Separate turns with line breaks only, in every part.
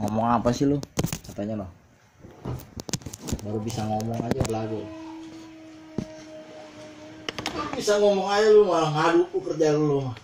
ngomong apa sih lu? Katanya loh baru bisa ngomong aja belagu. Bisa ngomong aja lu malah ngadu kerja lu mah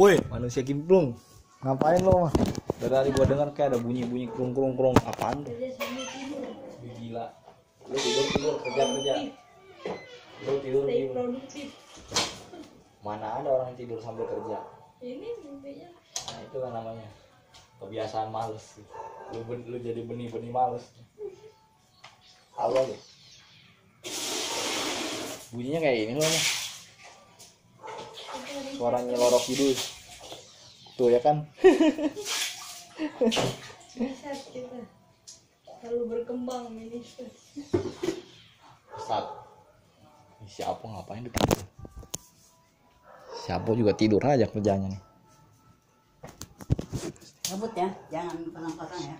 Woi, manusia kimplung. Ngapain lo mah? Dari tadi gua dengar kayak ada bunyi-bunyi krung krung krung. Apaan tuh? Gila. Lu tidur tidur kerja kerja. Lu tidur tidur. Mana ada orang tidur sambil kerja?
Ini mimpinya
Nah, itu kan namanya kebiasaan males. Lu ben- lu jadi benih-benih males. Halo lu. Bunyinya kayak ini loh. Mah. Suara nyelorok hidung. Tuh ya kan?
selalu berkembang minister.
Siapa ngapain di tidur? Siapa juga tidur aja kerjanya nih.
Rebut ya, jangan pasang-pasang ya.